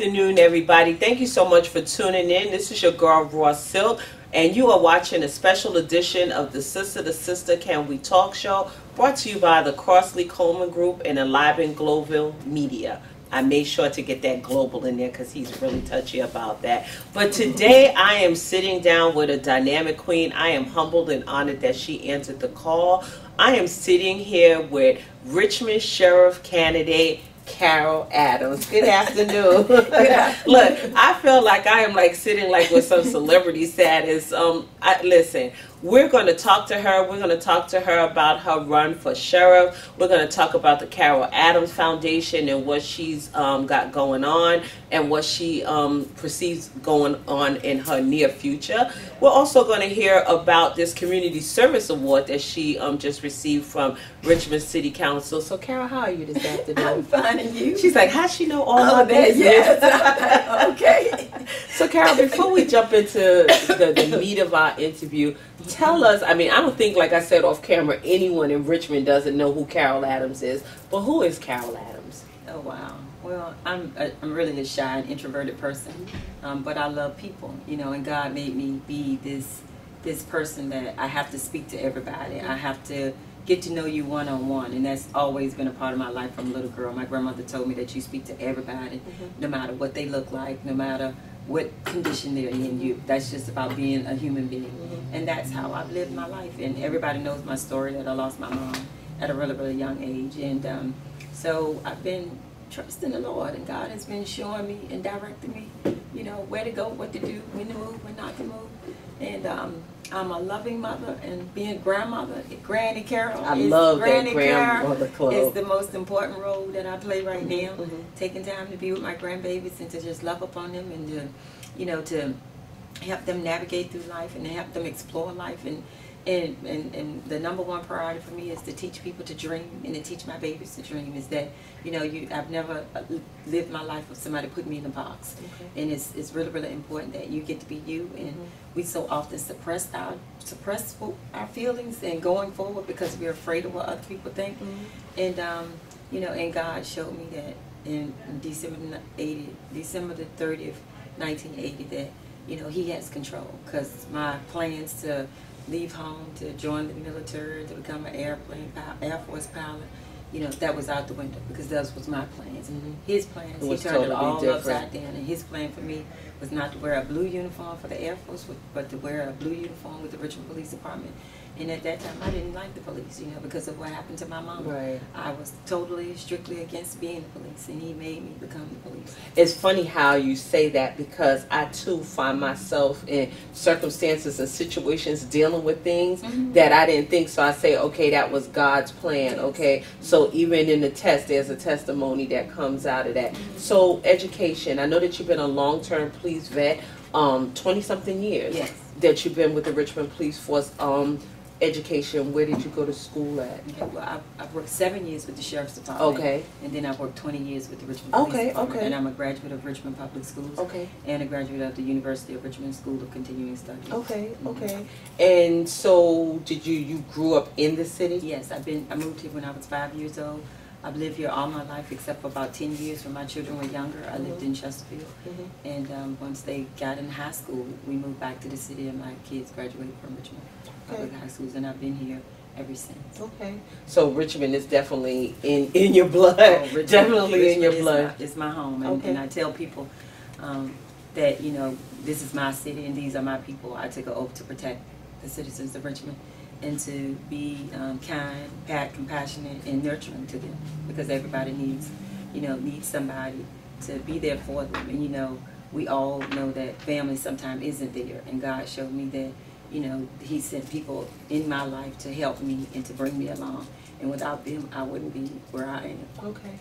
afternoon, everybody. Thank you so much for tuning in. This is your girl, Raw Silk, and you are watching a special edition of the Sister to the Sister Can We Talk show brought to you by the Crossley Coleman Group and Enliven Global Media. I made sure to get that global in there because he's really touchy about that. But today I am sitting down with a dynamic queen. I am humbled and honored that she answered the call. I am sitting here with Richmond Sheriff candidate Carol Adams. Good afternoon. Look, I feel like I am like sitting like with some celebrity status. Um, I, listen, we're going to talk to her. We're going to talk to her about her run for sheriff. We're going to talk about the Carol Adams Foundation and what she's um, got going on and what she um, perceives going on in her near future. We're also going to hear about this Community Service Award that she um, just received from Richmond City Council. So, Carol, how are you this afternoon? I'm fine, and you? She's like, how she know all oh, my business? Yes. okay. So, Carol, before we jump into the, the meat of our interview, tell us. I mean, I don't think, like I said off camera, anyone in Richmond doesn't know who Carol Adams is. But who is Carol Adams? Oh wow. Well, I'm a, I'm really a shy and introverted person, um, but I love people, you know. And God made me be this this person that I have to speak to everybody. I have to get to know you one on one, and that's always been a part of my life from a little girl. My grandmother told me that you speak to everybody, mm-hmm. no matter what they look like, no matter what condition they're in. You that's just about being a human being, mm-hmm. and that's how I've lived my life. And everybody knows my story that I lost my mom at a really really young age, and um, so I've been trusting the Lord, and God has been showing me and directing me, you know, where to go, what to do, when to move, when not to move. And um, I'm a loving mother, and being grandmother, Granny Carol. I love Granny that grandmother club. Is the most important role that I play right now. Mm -hmm. Taking time to be with my grandbabies and to just love upon them and to, you know, to help them navigate through life and to help them explore life and and, and, and the number one priority for me is to teach people to dream and to teach my babies to dream is that you know you I've never uh, lived my life with somebody put me in a box okay. and it's, it's really really important that you get to be you and mm -hmm. we so often suppress our suppress our feelings and going forward because we're afraid of what other people think mm -hmm. and um, you know and God showed me that in December 80 December the 30th 1980 that you know he has control because my plans to leave home to join the military, to become an airplane Air Force pilot, you know, that was out the window because that was my plans. Mm -hmm. His plans, he turned totally it all different. upside down. And his plan for me was not to wear a blue uniform for the Air Force, but to wear a blue uniform with the Richmond Police Department and at that time, I didn't like the police, you know, because of what happened to my mom. Right. I was totally, strictly against being the police, and he made me become the police. It's funny how you say that because I too find myself in circumstances and situations dealing with things mm-hmm. that I didn't think. So I say, okay, that was God's plan. Yes. Okay. So even in the test, there's a testimony that comes out of that. Mm-hmm. So education. I know that you've been a long-term police vet, um, twenty something years. Yes. That you've been with the Richmond Police Force. Um, education, where did you go to school at? Okay, well, I've, I've worked seven years with the Sheriff's Department. Okay. And then I've worked 20 years with the Richmond Police okay, Department. Okay, And I'm a graduate of Richmond Public Schools. Okay. And a graduate of the University of Richmond School of Continuing Studies. Okay, mm-hmm. okay. And so, did you, you grew up in the city? Yes, I've been, I moved here when I was five years old. I've lived here all my life except for about 10 years when my children were younger. I lived mm -hmm. in Chesterfield. Mm -hmm. And um, once they got in high school, we moved back to the city and my kids graduated from Richmond public high schools, and I've been here ever since. Okay. So Richmond is definitely in, in your blood. Oh, Richmond, definitely Richmond in your blood. My, it's my home. And, okay. and I tell people um, that, you know, this is my city and these are my people. I take an oath to protect the citizens of Richmond and to be um, kind, compassionate, and nurturing to them because everybody needs, you know, needs somebody to be there for them. And, you know, we all know that family sometimes isn't there. And God showed me that you know, he sent people in my life to help me and to bring me along. And without them, I wouldn't be where I am. Okay.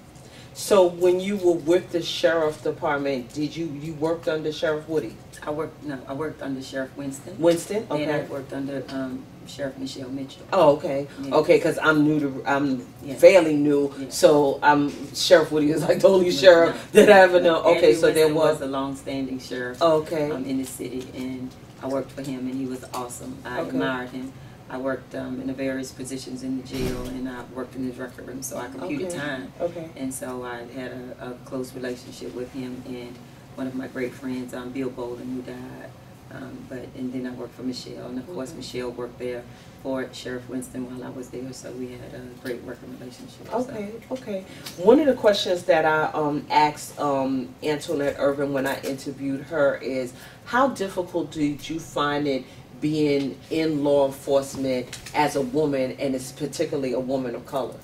So when you were with the sheriff department, did you you worked under Sheriff Woody? I worked no, I worked under Sheriff Winston. Winston, okay. And I worked under um, Sheriff Michelle Mitchell. Oh, okay, yes. okay, because I'm new to I'm yes. fairly new, yes. so I'm Sheriff Woody is like the only sheriff no. that I ever know. Okay, so there was, was a long-standing sheriff. Okay, um, in the city and I worked for him and he was awesome. I okay. admired him. I worked um, in the various positions in the jail, and I worked in his record room, so I computed Okay. time. Okay. And so I had a, a close relationship with him and one of my great friends, um, Bill Bolden, who died. Um, but and then I worked for Michelle, and of course Mhm. Michelle worked there for Sheriff Winston while I was there, so we had a great working relationship. so. Okay, okay. One of the questions that I um, asked um, Antoinette Irving when I interviewed her is, how difficult did you find it being in law enforcement as a woman, and it's particularly a woman of color?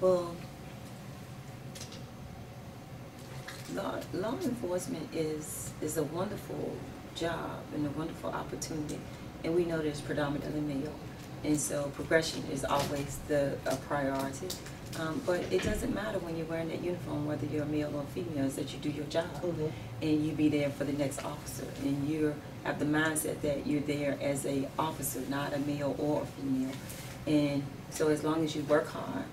Well, law, law enforcement is is a wonderful job and a wonderful opportunity, and we know it's predominantly male, and so progression is always the a priority. Um, but it doesn't matter when you're wearing that uniform, whether you're a male or female, is that you do your job. And you be there for the next officer. And you have the mindset that you're there as a officer not a male or a female. And so as long as you work hard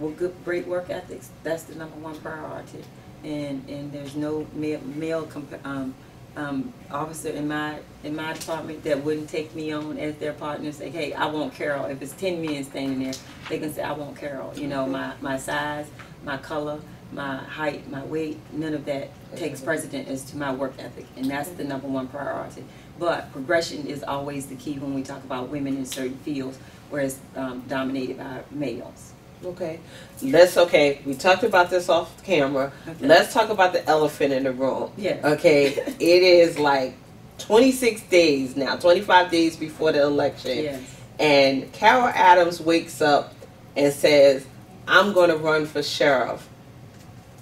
with good great work ethics that's the number one priority. And and there's no male male comp- um, um, officer in my in my department that wouldn't take me on as their partner and say hey I want Carol if it's 10 men standing there they can say I want Carol you know my my size my color my height, my weight, none of that takes precedent as to my work ethic, and that's the number one priority. But progression is always the key when we talk about women in certain fields, where it's um, dominated by males. Okay. Let's okay. We talked about this off camera. Okay. Let's talk about the elephant in the room. Yeah. Okay. it is like 26 days now, 25 days before the election. Yes. And Carol Adams wakes up and says, I'm going to run for sheriff.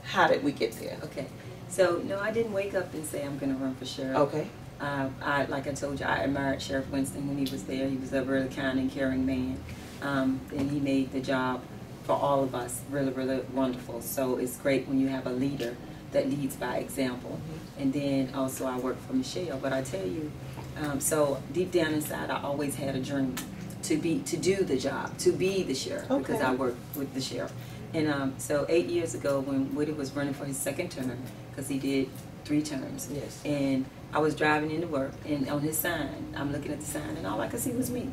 How did we get there? Okay. So no, I didn't wake up and say I'm going to run for sheriff. Okay. Um, I, like I told you, I admired Sheriff Winston when he was there. He was a really kind and caring man, um, and he made the job for all of us really, really wonderful. So it's great when you have a leader that leads by example. And then also I work for Michelle. But I tell you, um, so deep down inside, I always had a dream to be to do the job, to be the sheriff, because I work with the sheriff. And um, so eight years ago, when Woody was running for his second term, because he did three terms, Yes. and I was driving into work, and on his sign, I'm looking at the sign, and all I could see was me.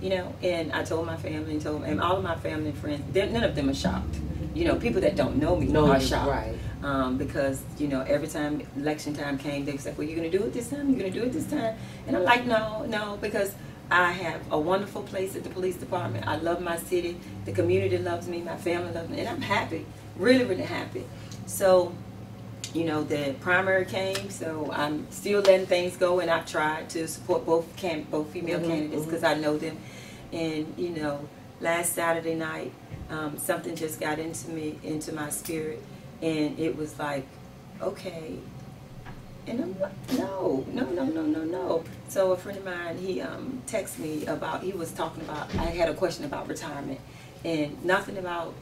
You know, and I told my family, and told, and all of my family and friends, none of them are shocked. You know, people that don't know me No, are shocked. right. Um, because, you know, every time election time came, they said, well, you're going to do it this time? You're going to do it this time? And I'm like, no, no, because I have a wonderful place at the police department. I love my city. The community loves me. My family loves me. And I'm happy, really, really happy. So, you know, the primary came, so I'm still letting things go, and I've tried to support both can both female Mhm, candidates mhm. because I know them. And you know, last Saturday night, um, something just got into me, into my spirit, and it was like, okay. And I'm like, no, no, no, no, no, no. So a friend of mine, he um, texted me about, he was talking about, I had a question about retirement, and nothing about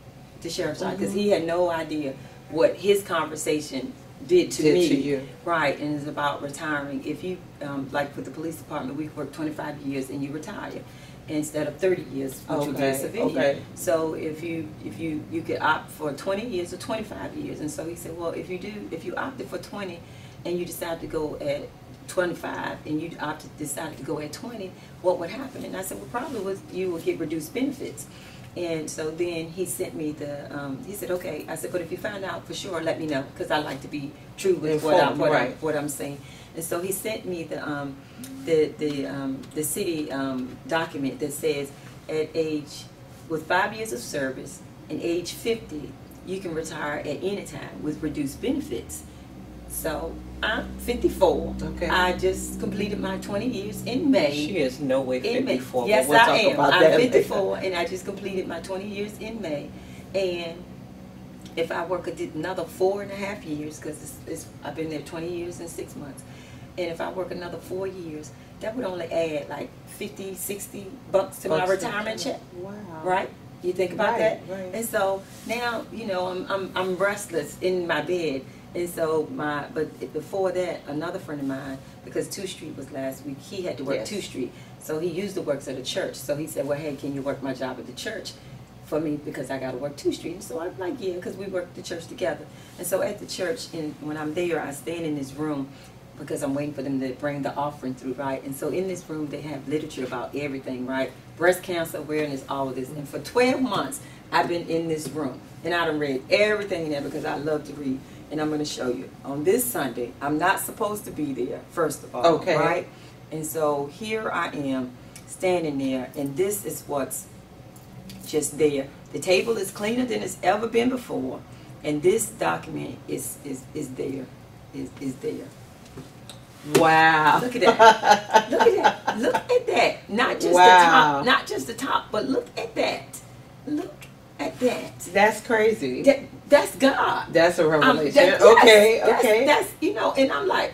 the sheriff's side, because he had no idea what his conversation did to Did me. to you. Right, and it's about retiring. If you, um, like with the police department, we work 25 years and you retire instead of 30 years, which would be a civilian. okay. So if you if you you could opt for 20 years or 25 years, and so he said, well, if you do, if you opted for 20, and you decide to go at 25, and you opted decided to go at 20, what would happen? And I said, well, probably was you would get reduced benefits. And so then he sent me the, um, he said, okay. I said, but if you find out for sure, let me know, because I like to be true with what, I, what, I, right. what I'm saying. And so he sent me the, um, the, the, um, the city um, document that says at age, with five years of service and age 50, you can retire at any time with reduced benefits. So I'm 54. Okay. I just completed my 20 years in May. She is no way In May. 54. Yes, we'll I am. I'm that later. 54, and I just completed my 20 years in May. And if I work another four and a half years, because it's, it's, I've been there 20 years and six months, and if I work another four years, that would only add like 50, 60 bucks to my Bucks to- retirement check, Wow. right? You think about Right, that? right. And so now, you know, I'm, I'm, I'm restless in my bed. And so my, but before that, another friend of mine, because Two Street was last week, he had to work Yes. Two Street. So he used the works at a church. So he said, well, hey, can you work my job at the church for me because I got to work Two Street? And so I'm like, yeah, because we work the church together. And so at the church, and when I'm there, I stand in this room, because I'm waiting for them to bring the offering through, right? And so in this room, they have literature about everything, right? Breast cancer awareness, all of this. And for 12 months, I've been in this room, and I've read everything in there because I love to read. And I'm going to show you. On this Sunday, I'm not supposed to be there, first of all, Okay. right? And so here I am, standing there, and this is what's just there. The table is cleaner than it's ever been before, and this document is is is there, is is there. Wow. Look at that. Look at that. Look at that. Not just the Wow. top, not just the top, but look at that. Look that. That's crazy. that that's God. That's a Um, revelation. that- yes, okay, that's, okay. That's you know, and I'm like,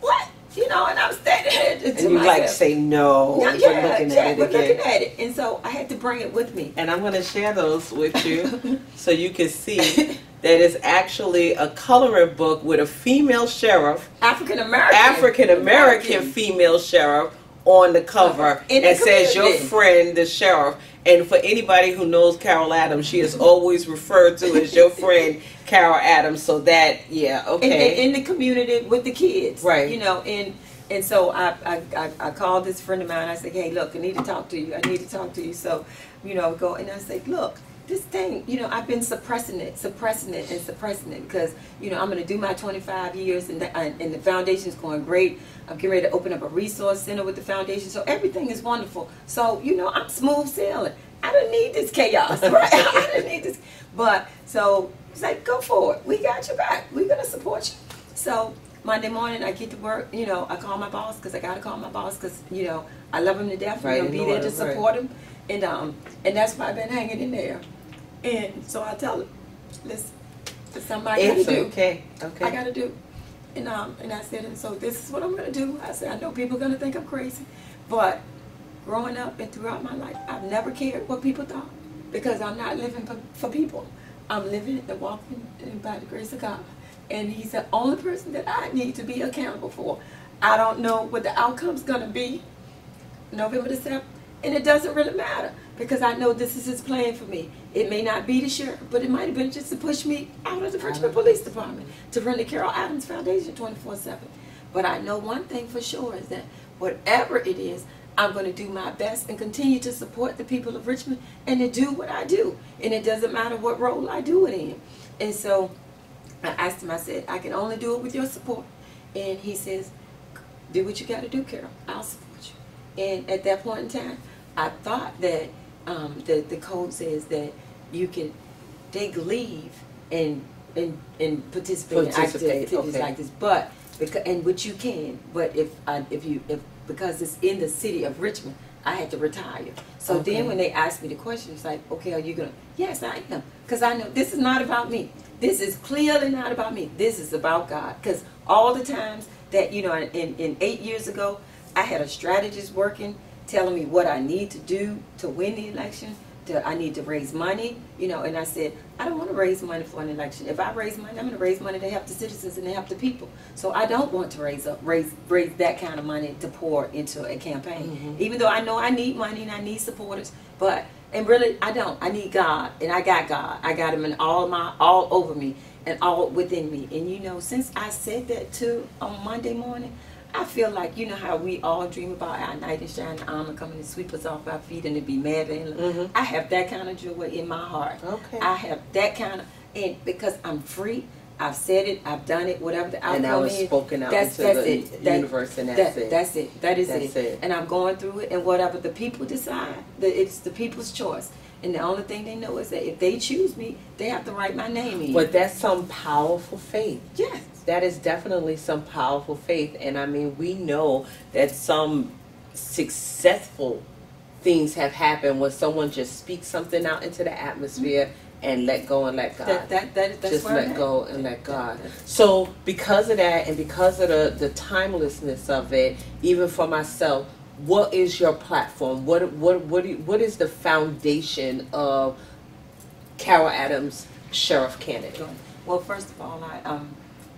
what? You know, and I'm standing there to and you myself. like say no, yeah, but yeah, looking yeah, at it but again. looking at it, and so I had to bring it with me. and I'm going to share those with you so you can see that it's actually a coloring book with a female sheriff, African American, African American female sheriff on the cover and the says your friend the sheriff. And for anybody who knows Carol Adams, she is always referred to as your friend Carol Adams. So that yeah, in, okay. in, in the community with the kids, Right. You know, and and so I, I I I called this friend of mine. I said, hey, look, I need to talk to you. I need to talk to you. So, you know, go and I said, look. This thing, you know, I've been suppressing it, suppressing it, and suppressing it because, you know, I'm going to do my 25 years, and the, and, the foundation's going great. I'm getting ready to open up a resource center with the foundation, so everything is wonderful. So, you know, I'm smooth sailing. I don't need this chaos, right? I don't need this. But so it's like, go for it. We got your back. We're gonna support you. So Monday morning, I get to work. You know, I call my boss because I gotta call my boss because you know I love him to death. Right, We're gonna be there to order, right. support him, and um, and that's why I've been hanging in there. And so I tell him, listen, there's something I gotta do. okay. Okay. I gotta do. And um, and I said, and so this is what I'm gonna do. I said, I know people are gonna think I'm crazy, but growing up and throughout my life, I've never cared what people thought because I'm not living for, for people. I'm living and walking by the grace of God. And He's the only person that I need to be accountable for. I don't know what the outcome's gonna be, November the 7th, and it doesn't really matter because I know this is His plan for me. It may not be the sheriff, but it might have been just to push me out of the Richmond Police Department to run the Carol Adams Foundation 24 7. But I know one thing for sure is that whatever it is, I'm going to do my best and continue to support the people of Richmond and to do what I do. And it doesn't matter what role I do it in. And so I asked him, I said, I can only do it with your support. And he says, do what you got to do, Carol. I'll support you. And at that point in time, I thought that um, the, the code says that you can take leave and and, and participate, in Participate, activities okay. like this. But because and which you can, but if I, if you if because it's in the city of Richmond, I had to retire. So Okay. then when they asked me the question, it's like, okay, are you gonna? Yes, I am, because I know this is not about me. This is clearly not about me. This is about God. Because all the times that you know, in, in eight years ago, I had a strategist working, telling me what I need to do to win the election. To, I need to raise money, you know, and I said, I don't want to raise money for an election. If I raise money, I'm going to raise money to help the citizens and to help the people. So I don't want to raise up, raise, raise that kind of money to pour into a campaign. Mm-hmm. Even though I know I need money and I need supporters, but and really I don't. I need God, and I got God. I got Him in all my, all over me, and all within me. And you know, since I said that too on Monday morning, I feel like you know how we all dream about our knight in shining armor coming to sweep us off our feet and to be mad and Mhm. I have that kind of joy in my heart. Okay. I have that kind of and because I'm free, I've said it, I've done it, whatever the outcome And that was is. spoken out that's, into that's the it. That- universe, and that's that- it. That's it. That is it. it. And I'm going through it, and whatever the people decide, that it's the people's choice. And the only thing they know is that if they choose me, they have to write my name in. But that's some powerful faith. yes, That is definitely some powerful faith. And I mean, we know that some successful things have happened when someone just speaks something out into the atmosphere and let go and let God. that that that that's just let go and let God. So because of that and because of the, the timelessness of it, even for myself, what is your platform? What what what you- what is the foundation of Carol Adams sheriff candidate? Well, first of all, I um,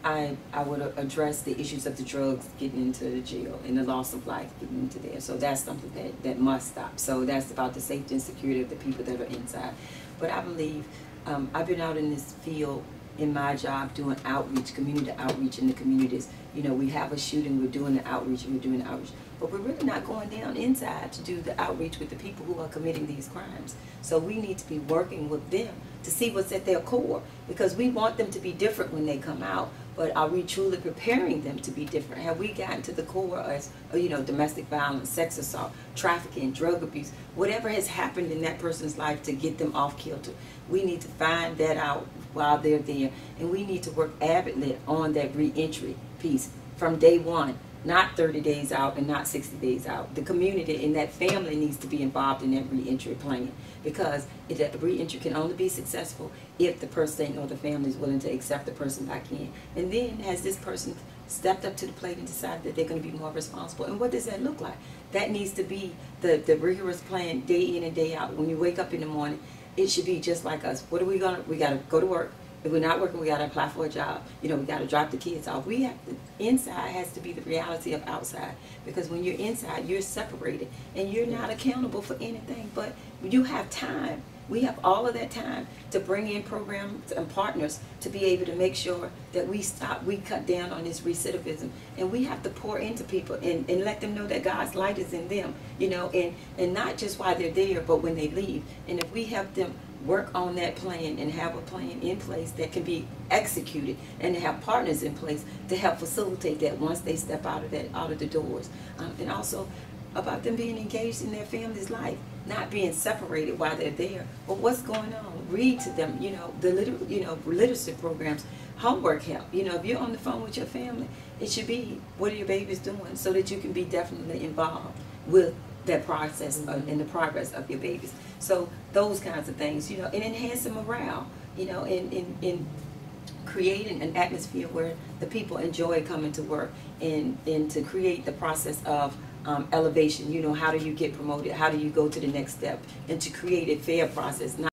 I I would address the issues of the drugs getting into the jail and the loss of life getting into there. So that's something that that must stop. So that's about the safety and security of the people that are inside. But I believe um, I've been out in this field in my job doing outreach, community outreach in the communities. You know, we have a shooting, we're doing the outreach, we're doing the outreach. But we're really not going down inside to do the outreach with the people who are committing these crimes. So we need to be working with them to see what's at their core because we want them to be different when they come out. But are we truly preparing them to be different? Have we gotten to the core as, oh, you know, domestic violence, sex assault, trafficking, drug abuse, whatever has happened in that person's life to get them off kilter? We need to find that out while they're there. And we need to work avidly on that reentry piece from day one not 30 days out and not 60 days out. The community and that family needs to be involved in that reentry plan because it, that reentry can only be successful if the person or the family is willing to accept the person back in. And then has this person stepped up to the plate and decided that they're going to be more responsible? And what does that look like? That needs to be the, the rigorous plan day in and day out. When you wake up in the morning, it should be just like us. What are we going to, we got to go to work if we're not working, we got to apply for a job. You know, we got to drop the kids off. We have to, inside has to be the reality of outside. Because when you're inside, you're separated and you're not accountable for anything. But you have time. We have all of that time to bring in programs and partners to be able to make sure that we stop, we cut down on this recidivism. And we have to pour into people and, and let them know that God's light is in them, you know, and, and not just while they're there, but when they leave. And if we help them work on that plan and have a plan in place that can be executed and have partners in place to help facilitate that once they step out of that out of the doors. Um, and also about them being engaged in their family's life not being separated while they're there but what's going on? Read to them you know the liter- you know literacy programs homework help. You know if you're on the phone with your family it should be what are your babies doing? So that you can be definitely involved with that process mm -hmm. and the progress of your babies. So those kinds of things, you know, and enhance the morale, you know, in, in, in creating an atmosphere where the people enjoy coming to work and, and to create the process of um, elevation, you know, how do you get promoted? How do you go to the next step? And to create a fair process, not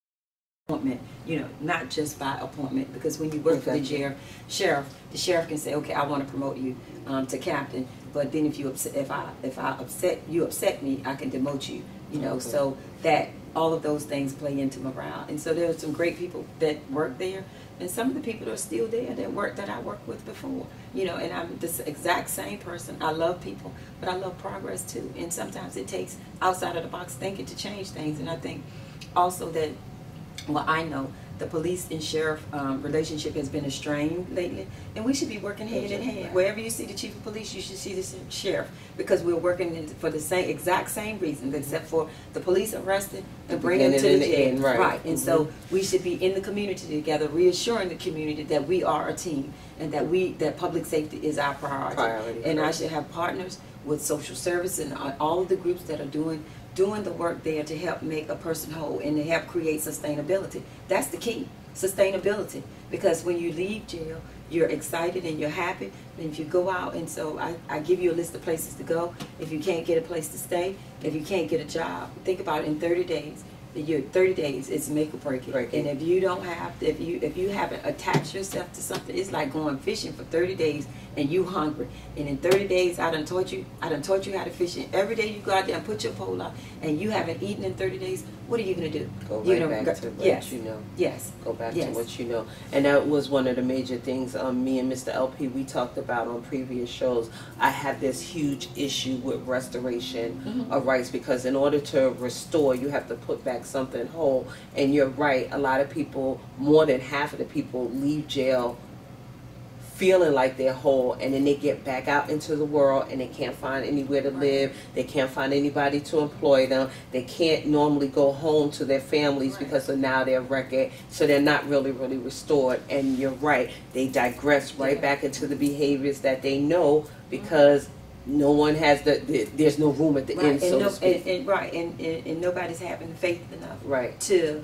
appointment, you know, not just by appointment, because when you work for the sheriff, sheriff, the sheriff can say, okay, I want to promote you um, to captain, but then if you upset, if I if I upset you upset me, I can demote you. You know, okay. so that all of those things play into morale. And so there are some great people that work there, and some of the people that are still there that work that I worked with before. You know, and I'm the exact same person. I love people, but I love progress too. And sometimes it takes outside of the box thinking to change things. And I think also that, well, I know the police and sheriff um, relationship has been strained lately, and we should be working hand in hand. Wherever you see the chief of police, you should see the sheriff because we're working for the same exact same reasons, except for the police arrested and bring them to the jail. Right. right. And mm -hmm. so mm-hmm. we should be in the community together, reassuring the community that we are a team and that we that public safety is our priority. priority and right. I should have partners with social service and all of the groups that are doing doing the work there to help make a person whole and to help create sustainability. That's the key, sustainability. Because when you leave jail, you're excited and you're happy. And if you go out, and so I, I give you a list of places to go. If you can't get a place to stay, if you can't get a job, think about it in 30 days your 30 days is make or break it. Break it. And if you don't have, if you if you haven't attached yourself to something, it's like going fishing for 30 days and you hungry. And in 30 days, I done taught you, I done taught you how to fish. And every day you go out there and put your pole out, and you haven't eaten in 30 days. What are you gonna do? Go right you back go, to what yes. you know. Yes. Go back yes. to what you know. And that was one of the major things. Um, me and Mr. LP we talked about on previous shows. I had this huge issue with restoration mm -hmm. of rights because in order to restore, you have to put back something whole. And you're right. A lot of people, more than half of the people, leave jail feeling like they're whole and then they get back out into the world and they can't find anywhere to live. They can't find anybody to employ them. They can't normally go home to their families because of now their record. So they're not really really restored. And you're right they digress right back into the behaviors that they know because no one has the, the there's no room at the right. end and so no, to speak. And, and right and, and, and, nobody's having faith enough right to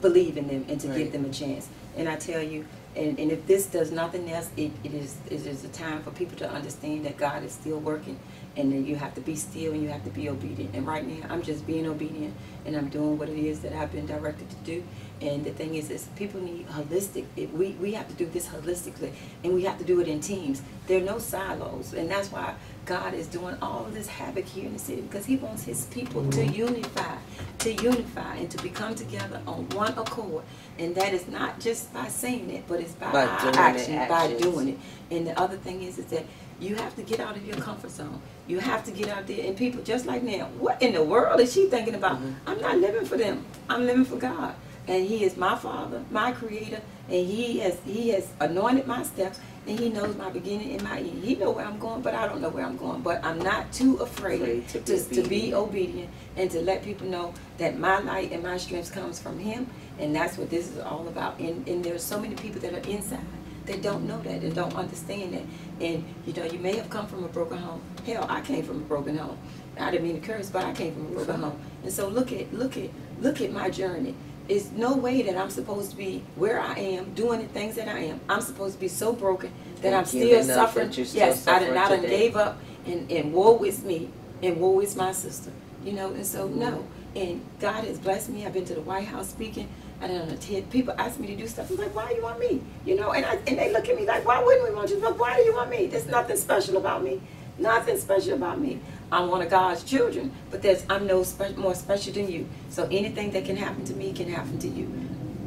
believe in them and to right. give them a chance and i tell you and, and if this does nothing else, it, it is it is a time for people to understand that God is still working and then you have to be still and you have to be obedient. And right now, I'm just being obedient and I'm doing what it is that I've been directed to do. And the thing is, is people need holistic. We we have to do this holistically, and we have to do it in teams. There are no silos, and that's why God is doing all of this havoc here in the city because He wants His people to mm-hmm. unify, to unify, and to become together on one accord. And that is not just by saying it, but it's by, By our doing it, action, by doing it. And the other thing is, is that you have to get out of your comfort zone. You have to get out there, and people just like now, what in the world is she thinking about? Mm-hmm. I'm not living for them. I'm living for God, and He is my Father, my Creator, and He has He has anointed my steps, and He knows my beginning and my end. He know where I'm going, but I don't know where I'm going. But I'm not too afraid, Afraid to to, be to, be obedient and to let people know that my light and my strength comes from Him, and that's what this is all about. And and there's so many people that are inside that don't know that and don't understand that. And you know, you may have come from a broken home. Hell, I came from a broken home. I didn't mean to curse, but I came from a broken home. And so look at look at look at my journey. It's no way that I'm supposed to be where I am, doing the things that I am. I'm supposed to be so broken that I'm still suffering. that still yes, I done, I suffering done today. gave up and, and woe is me and woe is my sister. You know, and so no. And God has blessed me. I've been to the White House speaking. I done attend. People ask me to do stuff. I'm like, why do you want me? You know, and I and they look at me like, why wouldn't we want you? But why do you want me? There's nothing special about me. Nothing special about me. I'm one of God's children, but there's I'm no spe- more special than you. So anything that can happen to me can happen to you.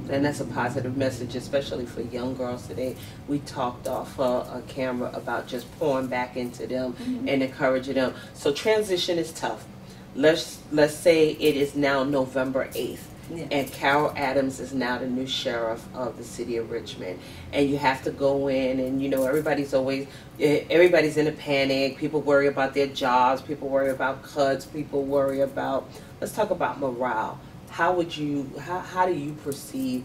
And that's a positive message, especially for young girls today. We talked off uh, a camera about just pouring back into them and encouraging them. So transition is tough. Let's let's say it is now November eighth. Yeah. And Carol Adams is now the new sheriff of the city of Richmond. And you have to go in, and you know, everybody's always, everybody's in a panic. People worry about their jobs, people worry about cuts, people worry about, let's talk about morale. How would you, how, how do you perceive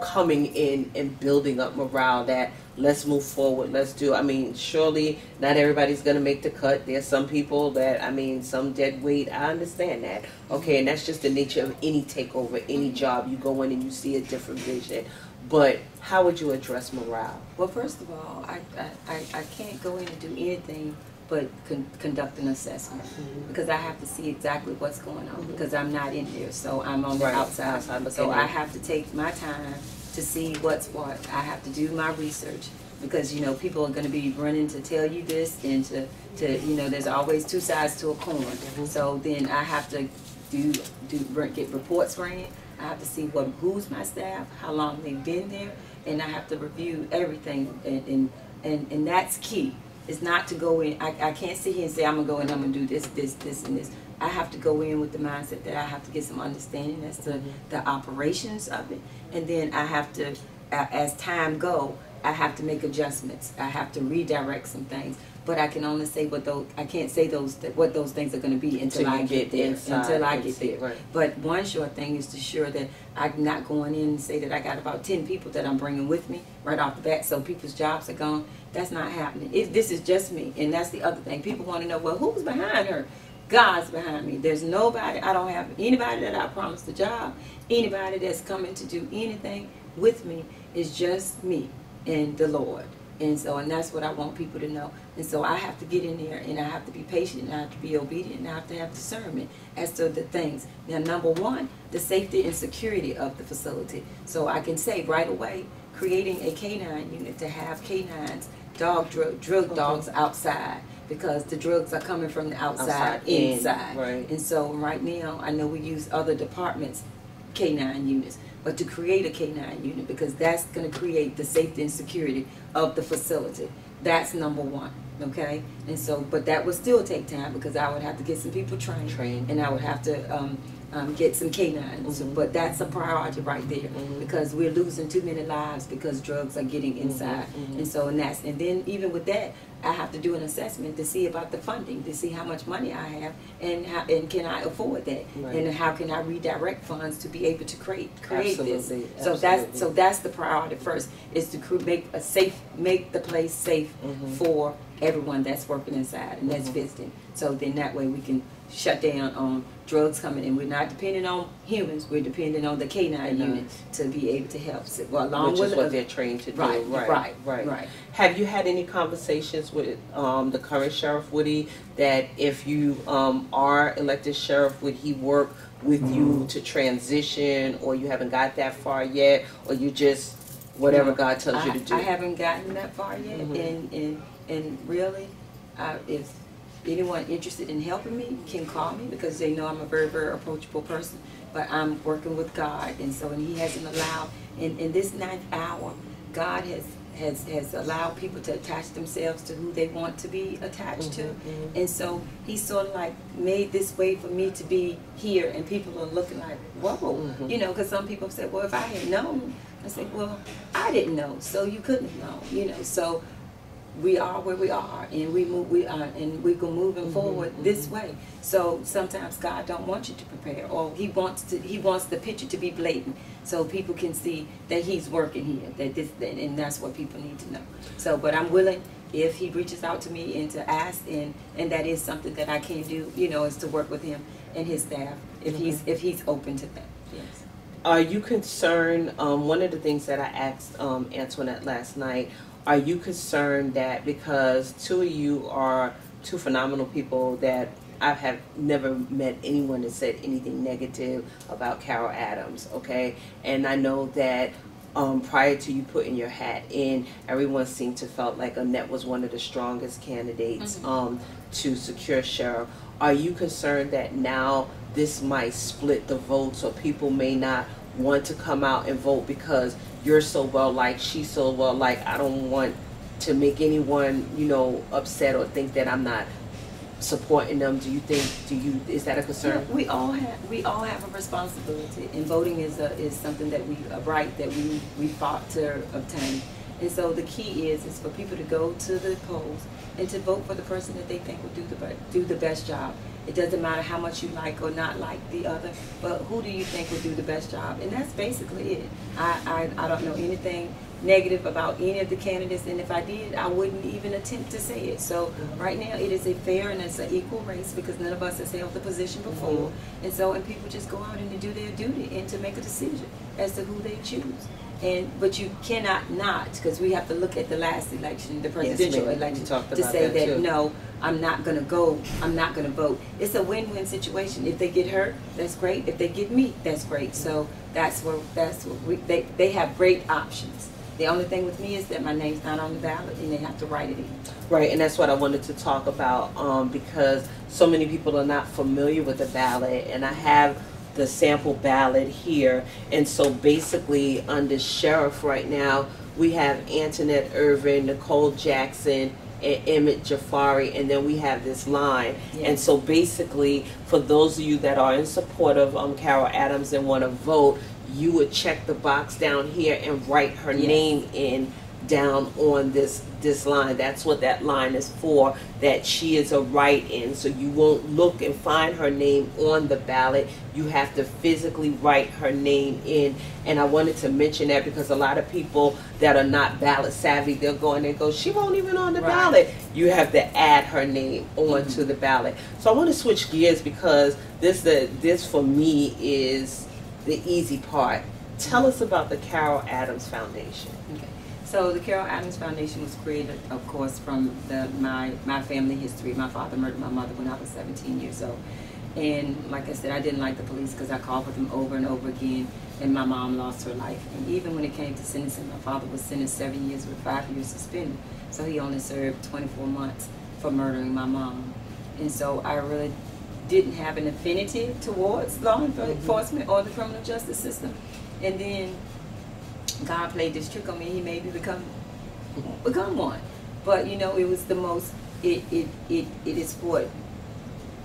coming in and building up morale that let's move forward, let's do. I mean, surely not everybody's going to make the cut. There's some people that, I mean, some dead weight. I understand that. Okay, and that's just the nature of any takeover, any mm-hmm. job. You go in and you see a different vision. But how would you address morale? Well, first of all, I, I, I, I can't go in and do anything but con- conduct an assessment because I have to see exactly what's going on because I'm not in there, so I'm on the Right, outside. outside so. I have to take my time to see what's what. I have to do my research because you know people are going to be running to tell you this and to, to you know there's always two sides to a coin. Mm-hmm. So then I have to do do get reports ran. I have to see what who's my staff, how long they've been there, and I have to review everything. And and and, and that's key. It's not to go in. I, I can't sit here and say I'm gonna go in. I'm gonna do this, this, this, and this. I have to go in with the mindset that I have to get some understanding as to mm-hmm. the operations of it, and then I have to, as time go, I have to make adjustments. I have to redirect some things. But I can only say what those. I can't say those that what those things are going to be until I get, get there. Until I get there. right. But one sure thing is to sure that I'm not going in and say that I got about ten people that I'm bringing with me right off the bat, so people's jobs are gone. That's not happening. If this is just me, and that's the other thing. People want to know, well, who's behind her? God's behind me. There's nobody. I don't have anybody that I promised a job. Anybody that's coming to do anything with me is just me and the Lord. And so, and that's what I want people to know. And so I have to get in there and I have to be patient and I have to be obedient and I have to have discernment as to the things. Now, number one, the safety and security of the facility. So I can say right away, creating a canine unit to have canines, dog drug, drug dogs outside because the drugs are coming from the outside, Outside in, inside. right. And so right now, I know we use other departments K-9 units, but to create a K-9 unit because that's going to create the safety and security of the facility. That's number one, okay? And so, but that would still take time because I would have to get some people trained, Trained. and I would have to um, um, get some K-9s. Mhm. But that's a priority right there Mhm. because we're losing too many lives because drugs are getting inside. mhm. And so, and that's, and then even with that, I have to do an assessment to see about the funding, to see how much money I have and how, and can I afford that? Right. And how can I redirect funds to be able to create, create this? Absolutely, So that's, so that's the priority first, is to cre- make a safe, make the place safe Mhm. for everyone that's working inside, and that's Mhm. visiting. So then that way we can shut down on drugs coming in. We're not depending on humans. We're depending on the canine Canines. unit to be able to help. So, well, along Which with is what they're trained to do. Right, Right, right, right. right. Have you had any conversations with um, the current sheriff Woody that if you um, are elected sheriff, would he work with you to transition, or you haven't got that far yet, or you just whatever No, God tells you to do? I haven't gotten that far yet, Mhm. and, and, and really, uh, if anyone interested in helping me can call me because they know I'm a very, very approachable person. But I'm working with God, and so and He hasn't allowed in, in this ninth hour, God has has has allowed people to attach themselves to who they want to be attached to, Mhm, mhm. and so He sort of like made this way for me to be here, and people are looking like, whoa, Mhm. you know, because some people said, well, if I had known, I said, well, I didn't know, so you couldn't know, you know. So we are where we are, and we move, we are, and we go moving Mhm, forward this mhm. way. So sometimes God don't want you to prepare, or He wants to, He wants the picture to be blatant, so people can see that He's working here. That this, and that's what people need to know. So, but I'm willing if He reaches out to me and to ask, and and that is something that I can do. You know, is to work with Him and His staff if He's if He's open to that. Yes. Are you concerned? Um, one of the things that I asked um, Antoinette last night. Are you concerned that because two of you are two phenomenal people that I have never met anyone that said anything negative about Carol Adams, okay? And I know that um, prior to you putting your hat in, everyone seemed to felt like Annette was one of the strongest candidates Mhm. um, to secure sheriff. Are you concerned that now this might split the votes, or people may not want to come out and vote because you're so well liked, she's so well liked? I don't want to make anyone, you know, upset or think that I'm not supporting them. Do you think? Do you? Is that a concern? We all have we all have a responsibility, and voting is a, is something that we a right that we we fought to obtain. And so the key is is for people to go to the polls and to vote for the person that they think will do the do the best job. It doesn't matter how much you like or not like the other, but who do you think will do the best job? And that's basically it. I I, I don't know anything negative about any of the candidates, and if I did, I wouldn't even attempt to say it. So right now, it is a fair and it's an equal race because none of us has held the position before, mm-hmm. and so and people just go out and to do their duty and to make a decision as to who they choose. And but you cannot not because we have to look at the last election, the presidential ma'am. election, to say that, that no, I'm not gonna go, I'm not gonna vote. It's a win-win situation. If they get hurt, that's great. If they get me, that's great. So that's where that's what we they they have great options. The only thing with me is that my name's not on the ballot and they have to write it in. Right, and that's what I wanted to talk about um, because so many people are not familiar with the ballot, and I have the sample ballot here. And so basically, under sheriff right now, we have Antoinette Irving, Nicole Jackson, and Emmett Jafari, and then we have this line. Yeah. And so basically, for those of you that are in support of um, Carol Adams and want to vote, you would check the box down here and write her Yes. name in down on this this line. That's what that line is for. That she is a write-in, so you won't look and find her name on the ballot. You have to physically write her name in. And I wanted to mention that because a lot of people that are not ballot savvy, they'll go and they go, she won't even on the Right. ballot. You have to add her name onto mm-hmm. the ballot. So I want to switch gears because this the this for me is the easy part. Tell us about the Carol Adams Foundation. Okay. So the Carol Adams Foundation was created, of course, from the, my, my family history. My father murdered my mother when I was 17 years old. And like I said, I didn't like the police because I called for them over and over again, and my mom lost her life. And even when it came to sentencing, my father was sentenced seven years with five years suspended. So he only served 24 months for murdering my mom. And so I really didn't have an affinity towards law mm-hmm. enforcement or the criminal justice system. And then God played this trick on me. He made me become become one. But you know, it was the most. It it it, it is what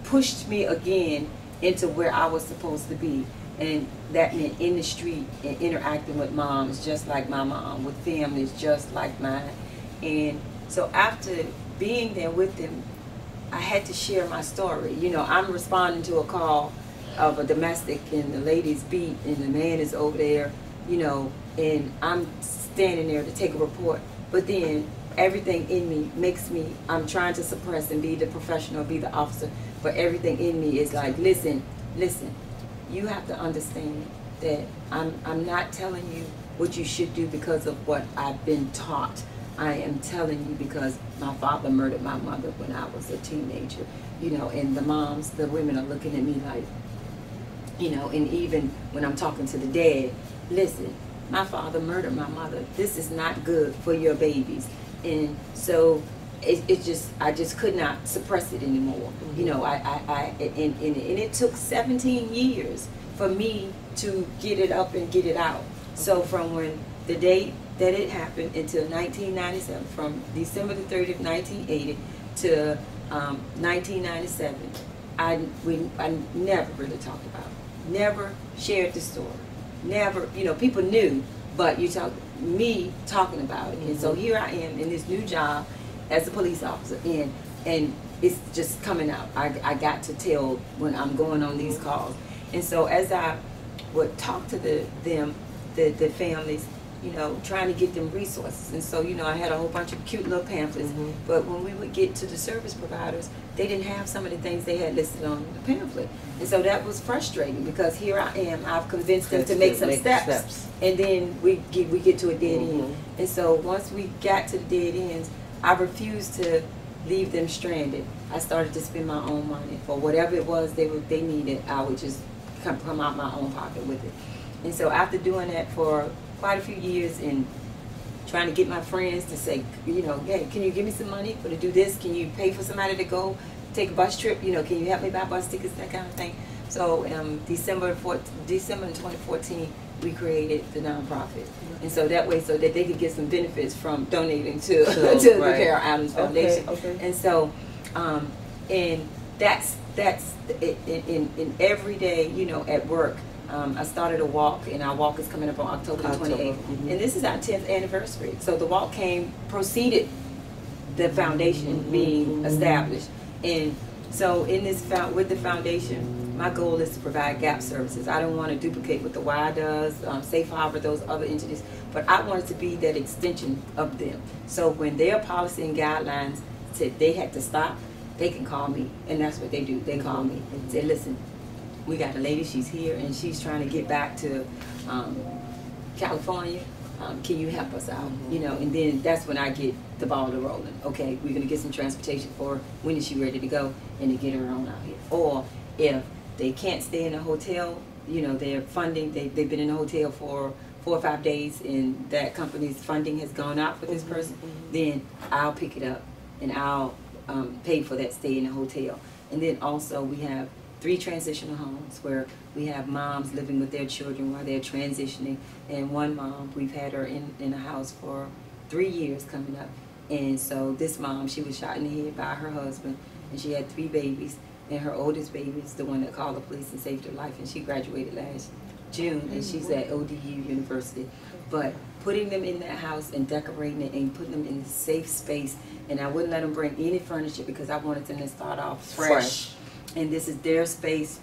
pushed me again into where I was supposed to be, and that meant in the street and interacting with moms just like my mom, with families just like mine, and so after being there with them, I had to share my story. You know, I'm responding to a call of a domestic, and the lady's beat, and the man is over there, you know, and I'm standing there to take a report. But then everything in me makes me I'm trying to suppress and be the professional, be the officer, but everything in me is like, listen, listen, you have to understand that I'm I'm not telling you what you should do because of what I've been taught. I am telling you because my father murdered my mother when I was a teenager, you know, and the moms, the women are looking at me like, you know, and even when I'm talking to the dad, listen, my father murdered my mother. This is not good for your babies. And so it, it just, I just could not suppress it anymore. You know, I, I, I and, and, and it took 17 years for me to get it up and get it out. So from when the date that it happened until 1997, from December the 30th, 1980 to um, 1997, I, we, I never really talked about it. Never shared the story. Never, you know, people knew, but you talk, me talking about it. And so mm-hmm. here I am in this new job as a police officer, and and it's just coming out. I, I got to tell when I'm going on these mm-hmm. calls. And so as I would talk to the them, the, the families, you know, trying to get them resources. And so, you know, I had a whole bunch of cute little pamphlets. Mhm. But when we would get to the service providers, they didn't have some of the things they had listed on the pamphlet. And so that was frustrating because here I am, I've convinced them to make some Make steps. steps. And then we get, we get to a dead Mhm. end. And so once we got to the dead ends, I refused to leave them stranded. I started to spend my own money for whatever it was they would, they needed. I would just come, come out my own pocket with it. And so after doing that for quite a few years and trying to get my friends to say, you know, hey, can you give me some money for to do this? Can you pay for somebody to go take a bus trip? You know, can you help me buy bus tickets, that kind of thing. So um, December 4, December 2014, we created the nonprofit, and so that way, so that they could get some benefits from donating to So, to the right. Carol Adams Okay, okay. And so, um, and that's that's in, in in every day, you know, at work. Um, I started a walk, and our walk is coming up on October the October, 28th. mhm. And this is our 10th anniversary. So the walk came, proceeded the foundation Mhm, being mhm. established. And so in this, with the foundation, my goal is to provide gap services. I don't want to duplicate what the Y does, um, Safe Harbor, those other entities, but I want it to be that extension of them. So when their policy and guidelines said they had to stop, they can call me, and that's what they do. They call me and say, listen, we got a lady, she's here, and she's trying to get back to um, California. Um, can you help us out? Mhm. You know, and then that's when I get the ball to rolling. Okay, we're gonna get some transportation for her. When is she ready to go? And to get her on out here. Or if they can't stay in a hotel, you know, they're funding. They they've been in a hotel for four or five days, and that company's funding has gone out for this Mhm, person. mhm. Then I'll pick it up and I'll um, pay for that stay in a hotel. And then also we have three transitional homes where we have moms living with their children while they're transitioning. And one mom, we've had her in, in a house for three years coming up. And so this mom, she was shot in the head by her husband, and she had three babies. And her oldest baby is the one that called the police and saved her life, and she graduated last June, and she's at ODU University. But putting them in that house and decorating it and putting them in a safe space, and I wouldn't let them bring any furniture because I wanted them to start off fresh. Fresh. And this is their space,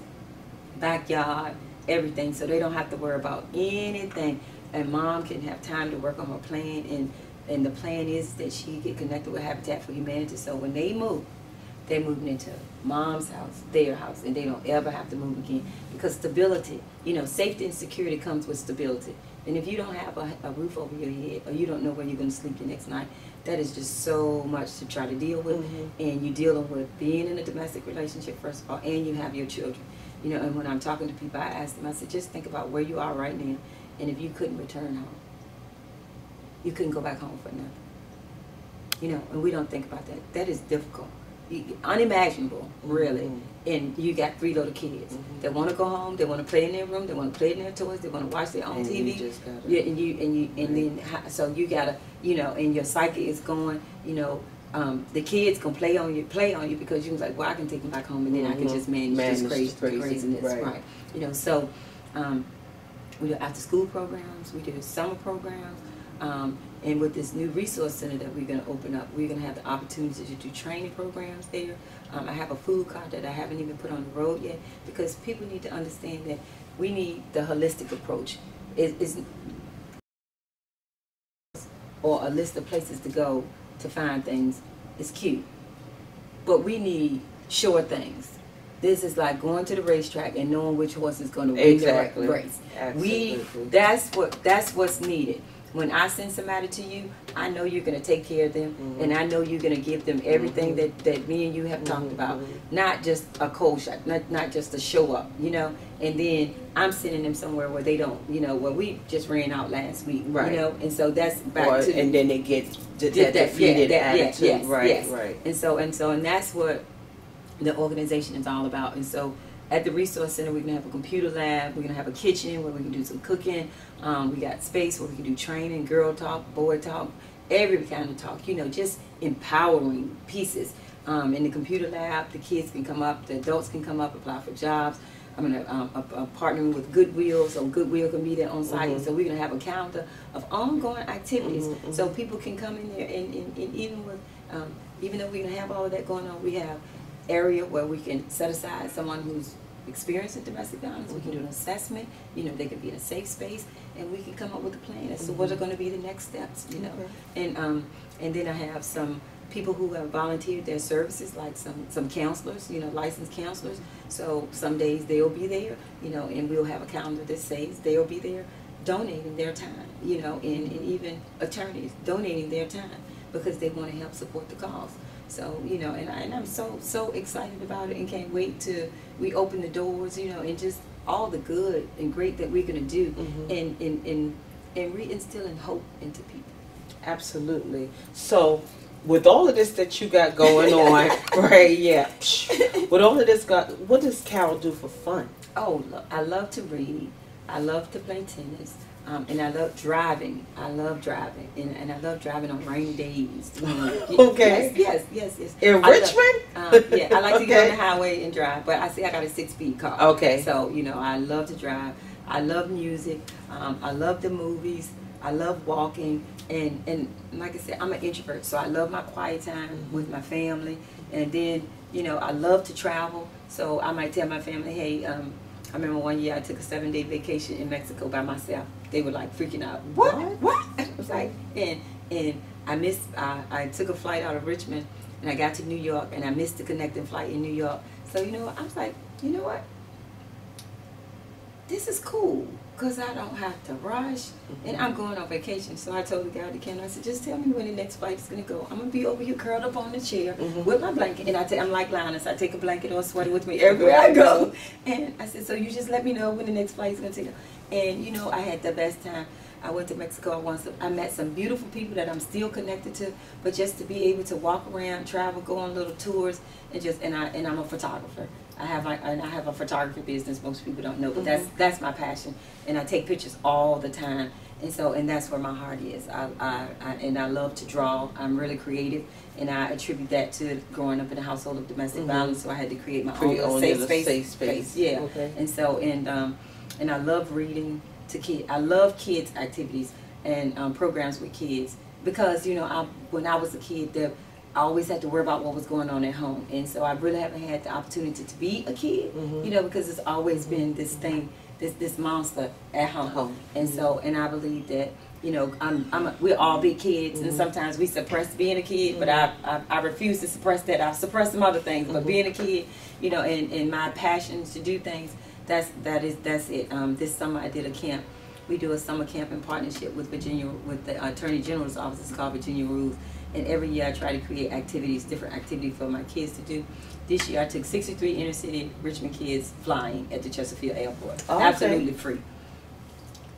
backyard, everything, so they don't have to worry about anything. And mom can have time to work on her plan, and and the plan is that she get connected with Habitat for Humanity. So when they move, they're moving into mom's house, their house, and they don't ever have to move again because stability, you know, safety and security comes with stability. And if you don't have a, a roof over your head or you don't know where you're going to sleep the next night, that is just so much to try to deal with. Mhm. And you're dealing with being in a domestic relationship first of all, and you have your children. You know, and when I'm talking to people, I ask them, I said, just think about where you are right now, and if you couldn't return home, you couldn't go back home for nothing. You know, and we don't think about that. That is difficult, unimaginable, really. Mhm. And you got three little kids Mhm. that want to go home, they want to play in their room, they want to play in their toys, they want to watch their own And TV. you gotta- Yeah, and you and you and then so you gotta you know, and your psyche is going. You know, um, the kids can play on you, play on you because you was like, well, I can take them back home, and then I can Mhm. just manage, Manage this crazy, crazy, craziness, right. right. You know, so um, we do after school programs, we do summer programs, um, and with this new resource center that we're going to open up, we're going to have the opportunity to do training programs there. Um, I have a food cart that I haven't even put on the road yet because people need to understand that we need the holistic approach. It, it's or a list of places to go to find things is cute. But we need sure things. This is like going to the racetrack and knowing which horse is going to win Exactly. the race. We that's what that's what's needed. When I send somebody to you, I know you're going to take care of them, Mhm. and I know you're going to give them everything Mhm. that, that me and you have talked Mhm, about. Not just a cold shot, not not just a show up, you know. And then I'm sending them somewhere where they don't, you know, where we just ran out last week, Right. you know. And so that's back Or, to and then they get Did that, defeated yeah, that- yeah, attitude. yes, right, yes. right. And so and so and that's what the organization is all about. And so at the resource center, we're gonna have a computer lab. We're gonna have a kitchen where we can do some cooking. Um, we got space where we can do training, girl talk, boy talk, every kind of talk. You know, just empowering pieces. Um, in the computer lab, the kids can come up, the adults can come up, apply for jobs. I'm gonna um, uh, uh, partnering with Goodwill, so Goodwill can be there on site. Mhm. So we're gonna have a calendar of ongoing activities, Mhm, mhm. so people can come in there and, and, and even with, um, even though we're gonna have all of that going on, we have area where we can set aside someone who's experienced in domestic violence. We can do an assessment. You know, they can be in a safe space, and we can come up with a plan as to what are going to be the next steps. You know, Okay. and um, and then I have some people who have volunteered their services, like some some counselors. You know, licensed counselors. So some days they'll be there. You know, and we'll have a calendar that says they'll be there, donating their time. You know, and, and even attorneys donating their time because they want to help support the cause. So you know, and, I, and I'm so so excited about it, and can't wait to we open the doors, you know, and just all the good and great that we're gonna do, Mhm. and and and and reinstilling hope into people. Absolutely. So, with all of this that you got going on, right? Yeah. With all of this, got what does Carol do for fun? Oh, I love to read. I love to play tennis. Um, and I love driving. I love driving, and, and I love driving on rainy days. You know. Okay. Yes, yes, yes. yes. In I love- Richmond? Um, yeah, I like to get on the highway and drive, but I see I got a six-speed car. Okay. So you know, I love to drive. I love music. Um, I love the movies. I love walking, and and like I said, I'm an introvert, so I love my quiet time with my family. And then you know, I love to travel, so I might tell my family, hey. Um, I remember one year I took a seven day vacation in Mexico by myself. They were like freaking out. What? What? What? I was like, and and I missed. I, I took a flight out of Richmond, and I got to New York, and I missed the connecting flight in New York. So you know, I was like, you know what? This is cool because I don't have to rush, and I'm going on vacation. So I told the guy at the counter, I said, just tell me when the next flight is gonna go. I'm gonna be over here curled up on the chair Mhm. with my blanket, and I ta- I'm like Linus. I take a blanket or a sweater with me everywhere I go. And I said, so you just let me know when the next flight is gonna take. off. And you know, I had the best time. I went to Mexico. I once I met some beautiful people that I'm still connected to. But just to be able to walk around, travel, go on little tours, and just and I and I'm a photographer. I have and I have a photography business. Most people don't know, but that's that's my passion. And I take pictures all the time. And so and that's where my heart is. I, I, I and I love to draw. I'm really creative, and I attribute that to growing up in a household of domestic Mhm. violence. So I had to create my Create own own safe space. safe space. Yeah. Okay. And so and um, and I love reading to kids. I love kids activities and um, programs with kids because you know I when I was a kid there. I always had to worry about what was going on at home, and so I really haven't had the opportunity to be a kid, Mhm. you know, because it's always been this thing, this this monster at home. Home. And so, and I believe that, you know, I'm, I'm a, we're all big kids, and Mhm. sometimes we suppress being a kid, but I, I, I refuse to suppress that. I've suppressed some other things, but Mhm. being a kid, you know, and, and my passion to do things, that's, that is, that's it. Um, this summer I did a camp. We do a summer camp in partnership with Virginia, with the Attorney General's office. It's called Virginia Rules. And every year I try to create activities, different activities for my kids to do. This year I took 63 inner city Richmond kids flying at the Chesterfield Airport. Oh, okay. Absolutely free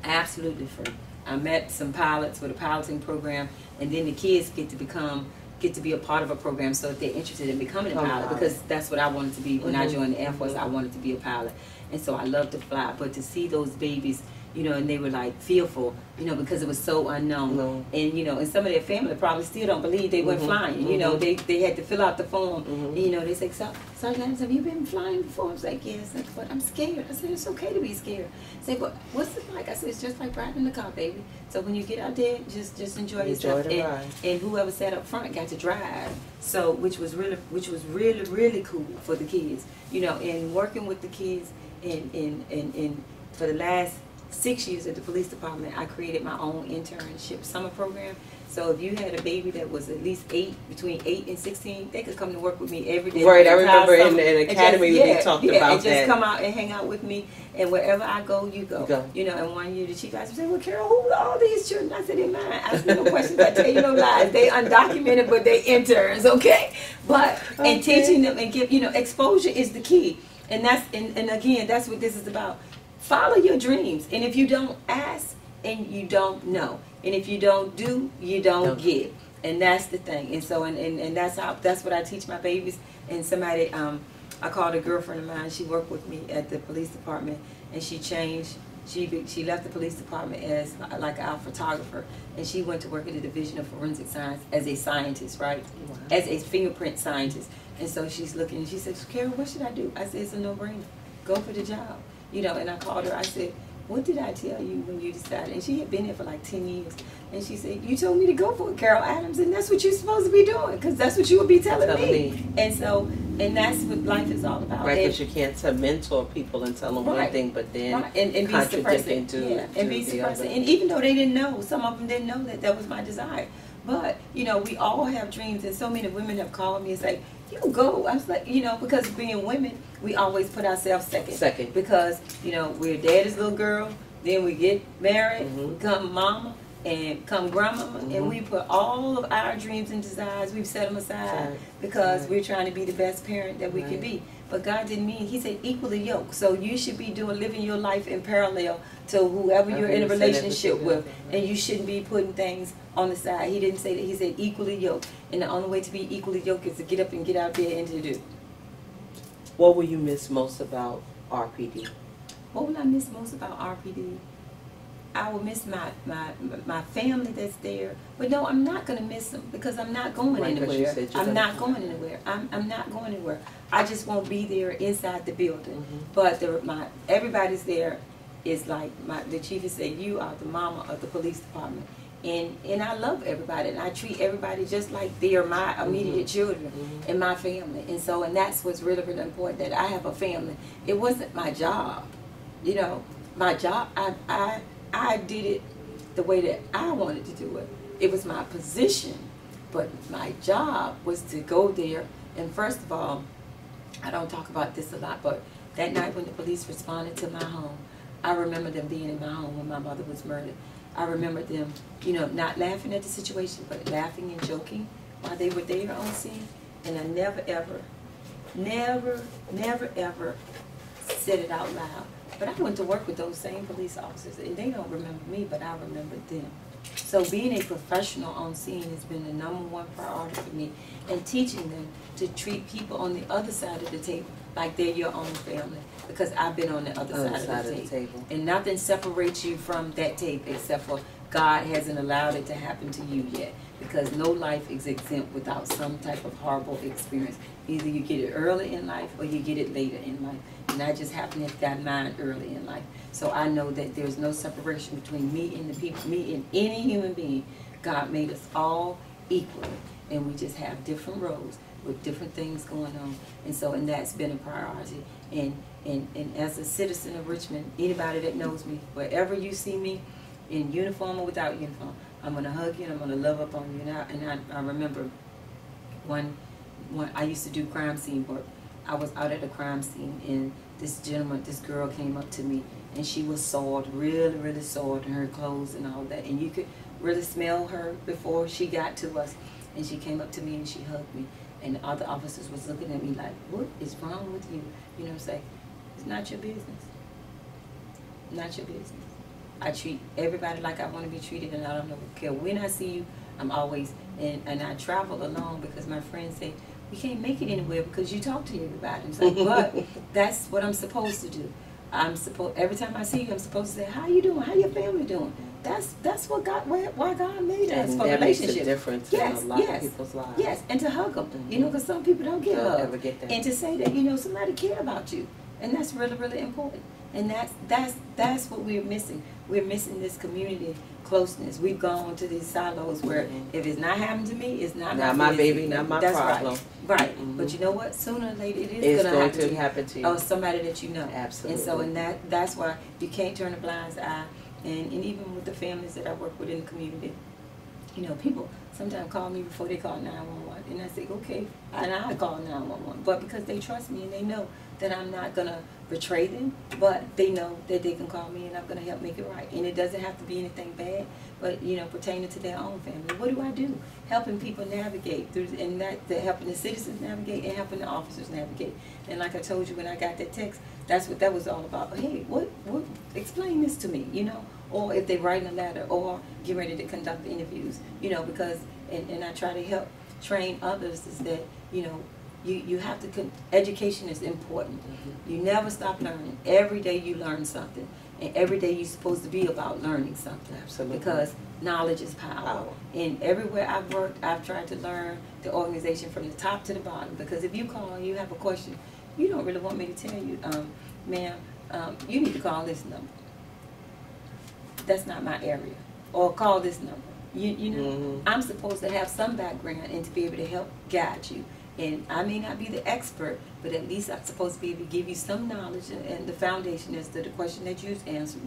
absolutely free. I met some pilots with a piloting program, and then the kids get to become get to be a part of a program. So if they're interested in becoming a Become pilot, because that's what I wanted to be when I Mhm. joined the Air Force. I wanted to be a pilot, and so I love to fly. But to see those babies, you know, and they were like fearful, you know, because it was so unknown. No. And you know, and some of their family probably still don't believe they went Mhm. flying. You know, Mhm. they they had to fill out the form. Mhm. And, you know, they say, "Sar- Sergeant have you been flying before?" I was like, "Yes." I said, but I'm scared. I said, "It's okay to be scared." I said, "But what's it like?" I said, "It's just like riding in the car, baby. So when you get out there, just just enjoy, Enjoy yourself." the and, ride. and whoever sat up front got to drive. So which was really which was really really cool for the kids. You know, and working with the kids and and and, and for the last six years at the police department, I created my own internship summer program. So if you had a baby that was at least eight, between eight and sixteen, they could come to work with me every day. Right, I remember in in and academy just, we yeah, talked yeah, about and just that. come out and hang out with me, and wherever I go, you go. You go. You know, and one year the chief asked me, "Well, Carol, who are all these children?" I said, "They're mine." Ask me no questions. I tell you no lies. They undocumented, but they interns, okay? But Okay. and teaching them and give you know exposure is the key, and that's and, and again that's what this is about. Follow your dreams, and if you don't ask and you don't know, and if you don't do, you don't Don't. get, and that's the thing. And so and, and, and that's how that's what I teach my babies. And somebody um, I called a girlfriend of mine. She worked with me at the police department, and she changed. She she left the police department as like our photographer, and she went to work at the division of forensic science as a scientist, right? Wow. As a fingerprint scientist. And so she's looking, and she says, "Carol, what should I do?" I said, "It's a no-brainer. Go for the job." You know. And I called her. I said, "What did I tell you when you decided?" And she had been there for like ten years. And she said, "You told me to go for it, Carol Adams, and that's what you're supposed to be doing, because that's what you would be telling, Telling me. me. And so, and that's what life is all about. Right, because you can't to mentor people and tell them one thing, but then Right, and, and be contradicting suppressing, yeah, to and be the suppressing. And even though they didn't know, some of them didn't know that that was my desire. But you know, we all have dreams, and so many women have called me and say, "You go." I was like, you know, because being women, we always put ourselves second. Second. Because you know we're daddy's little girl, then we get married, Mhm. become mama, and come grandmama, Mhm. and we put all of our dreams and desires, we've set them aside Right. because Right. we're trying to be the best parent that we Right. can be. But God didn't mean He said equally yoked. So you should be doing living your life in parallel to whoever you're in a Whoever you said it relationship with, and you shouldn't be putting things on the side. He didn't say that. He said equally yoked, and the only way to be equally yoked is to get up and get out there and to do. What will you miss most about RPD? What will I miss most about RPD? I will miss my, my my family that's there. But no, I'm not gonna miss them because I'm not going Right, you anywhere. I'm not going anywhere. I'm I'm not going anywhere. I just won't be there inside the building. Mhm. But the, my everybody's there is like my the chief has said, you are the mama of the police department. And and I love everybody and I treat everybody just like they are my immediate children Mhm. and my family. And so and that's what's really, really important that I have a family. It wasn't my job. You know, my job I I I did it the way that I wanted to do it. It was my position. But my job was to go there and first of all, I don't talk about this a lot, but that night when the police responded to my home, I remember them being in my home when my mother was murdered. I remember them, you know, not laughing at the situation, but laughing and joking while they were there on scene. And I never ever, never, never ever said it out loud. But I went to work with those same police officers, and they don't remember me, but I remember them. So being a professional on scene has been the number one priority for me, and teaching them to treat people on the other side of the table like they're your own family, because I've been on the other, Other side, of the table. table. And nothing separates you from that tape except for God hasn't allowed it to happen to you yet. Because no life is exempt without some type of horrible experience. Either you get it early in life or you get it later in life. And I just happen to got mine early in life. So I know that there's no separation between me and the people, me and any human being. God made us all equally. And we just have different roles with different things going on. And so, and that's been a priority. And, and, and as a citizen of Richmond, anybody that knows me, wherever you see me, in uniform or without uniform, I'm gonna hug you and I'm gonna love up on you. And I, and I, I remember one, one, I used to do crime scene work. I was out at a crime scene and this gentleman, this girl came up to me and she was soiled, really, really soiled in her clothes and all that. And you could really smell her before she got to us. And she came up to me and she hugged me. And the other officers was looking at me like, what is wrong with you? You know, I'm say, it's not your business. Not your business. I treat everybody like I want to be treated, and I don't know care when I see you. I'm always and and I travel alone because my friends say we can't make it anywhere because you talk to everybody. It's like, but that's what I'm supposed to do. I'm supposed every time I see you, I'm supposed to say, "How you doing? How your family doing?" That's that's what God why, why God made us for that makes a relationships. difference Yes, in a lot yes, of people's lives. Yes, and to hug them, you Mhm. know, because some people don't get Don't hugged ever get that. and to say that you know somebody care about you and that's really really important And that's that's that's what we're missing. We're missing this community closeness. We've gone to these silos where Mhm. if it's not happening to me, it's not Not my baby, not my That's problem. Right. Right. Mhm. But you know what? Sooner or later, it is It's gonna going happen to you. happen to you. Or somebody that you know. Absolutely. And so, and that that's why you can't turn a blind eye. And, and even with the families that I work with in the community, you know, people sometimes call me before they call 911. And I say, okay, and I call 911. But because they trust me and they know that I'm not going to betray them, but they know that they can call me and I'm going to help make it right. And it doesn't have to be anything bad, but, you know, pertaining to their own family. What do I do? Helping people navigate through, and that, the helping the citizens navigate and helping the officers navigate. And like I told you when I got that text, that's what that was all about. Hey, what, what, explain this to me, you know? Or if they're writing a letter or get ready to conduct interviews, you know, because, and, and I try to help train others is that, you know, you, you have to, con- education is important. Mm-hmm. You never stop learning. Every day you learn something. And every day you're supposed to be about learning something. Absolutely. Because knowledge is power. Power. And everywhere I've worked, I've tried to learn the organization from the top to the bottom. Because if you call and you have a question, you don't really want me to tell you, um, ma'am, um, you need to call this number. That's not my area. Or call this number. You, you know, Mhm. I'm supposed to have some background and to be able to help guide you. And I may not be the expert, but at least I'm supposed to be able to give you some knowledge and, and the foundation as to the question that you're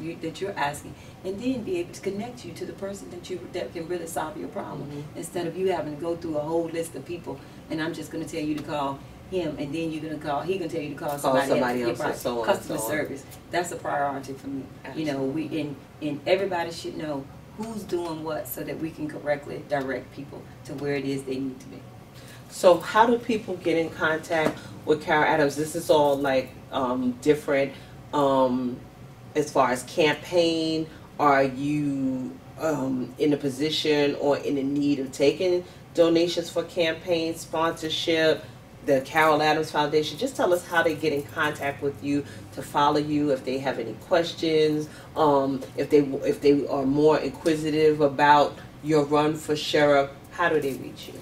you, that you're asking, and then be able to connect you to the person that you that can really solve your problem Mhm. instead of you having to go through a whole list of people. And I'm just going to tell you to call him, and then you're going to call. He can tell you to call somebody, somebody else. else, so Customer so service. That's a priority for me. You know, we and and everybody should know who's doing what so that we can correctly direct people to where it is they need to be. So how do people get in contact with Carol Adams? This is all like um, different um, as far as campaign. Are you um, in a position or in the need of taking donations for campaign sponsorship? The Carol Adams Foundation. Just tell us how they get in contact with you to follow you if they have any questions. Um, if they if they are more inquisitive about your run for sheriff, how do they reach you?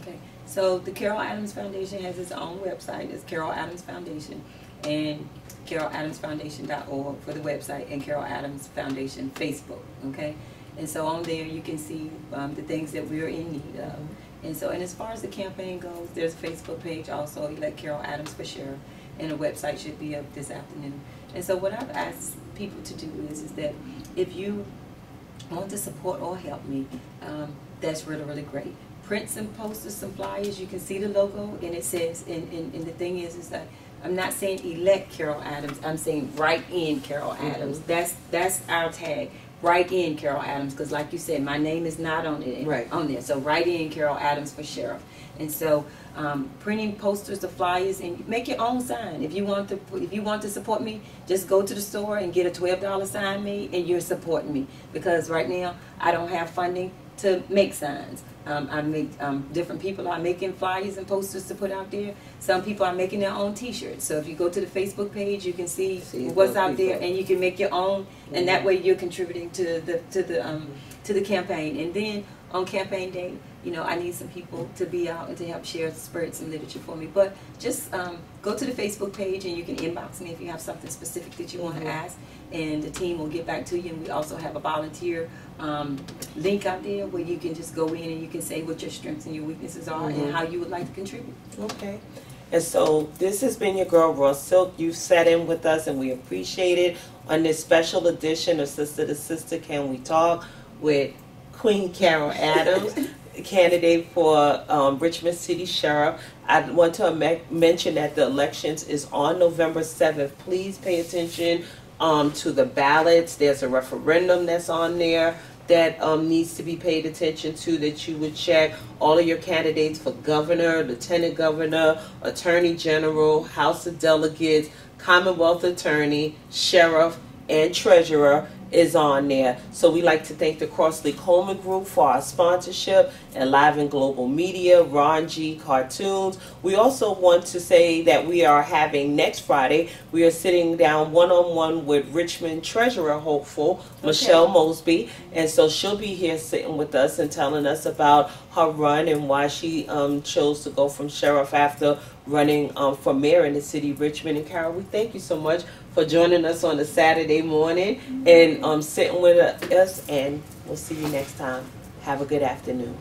So the Carol Adams Foundation has its own website. It's Carol Adams Foundation and caroladamsfoundation.org for the website and Carol Adams Foundation Facebook, okay? And so on there, you can see um, the things that we're in need of. And so, and as far as the campaign goes, there's a Facebook page also, elect Carol Adams for sheriff, and a website should be up this afternoon. And so what I've asked people to do is, is that if you want to support or help me, um, that's really, really great. Print some posters, some flyers, you can see the logo, and it says, and, and, and the thing is, is that I'm not saying elect Carol Adams, I'm saying write in Carol Adams. That's, that's our tag. Write in Carol Adams, because like you said, my name is not on it, Right. on there. So write in Carol Adams for sheriff. And so, um, printing posters, the flyers, and make your own sign. If you want to, if you want to support me, just go to the store and get a twelve dollar sign made, and you're supporting me. Because right now, I don't have funding to make signs. Um, I make um, different people are making flyers and posters to put out there. Some people are making their own T-shirts. So if you go to the Facebook page, you can see, See what's what out there, and you can make your own. And that way, you're contributing to the to the um, to the campaign. And then on campaign day, you know, I need some people to be out and to help share, spirits and literature for me. But just um, go to the Facebook page and you can inbox me if you have something specific that you want Mhm. to ask, and the team will get back to you. And we also have a volunteer um, link out there where you can just go in and you can say what your strengths and your weaknesses are Mhm. and how you would like to contribute. Okay. And so this has been your girl Raw Silk. You've sat in with us and we appreciate it on this special edition of Sister to Sister Can We Talk with Queen Carol Adams, candidate for um, Richmond City Sheriff. I want to me- mention that the elections is on November 7th. Please pay attention um, to the ballots. There's a referendum that's on there that um, needs to be paid attention to that you would check all of your candidates for governor, lieutenant governor, attorney general, house of delegates, commonwealth attorney, sheriff, and treasurer is on there. So we like to thank the Crossley Coleman Group for our sponsorship and Enliven Global Media, Ron G Cartoons. We also want to say that we are having next Friday, we are sitting down one on one with Richmond Treasurer hopeful, Michelle Mosby. And so she'll be here sitting with us and telling us about her run and why she um, chose to go from sheriff after running um, for mayor in the city of Richmond. And Carol, we thank you so much for joining us on a Saturday morning and um, sitting with us. And we'll see you next time. Have a good afternoon.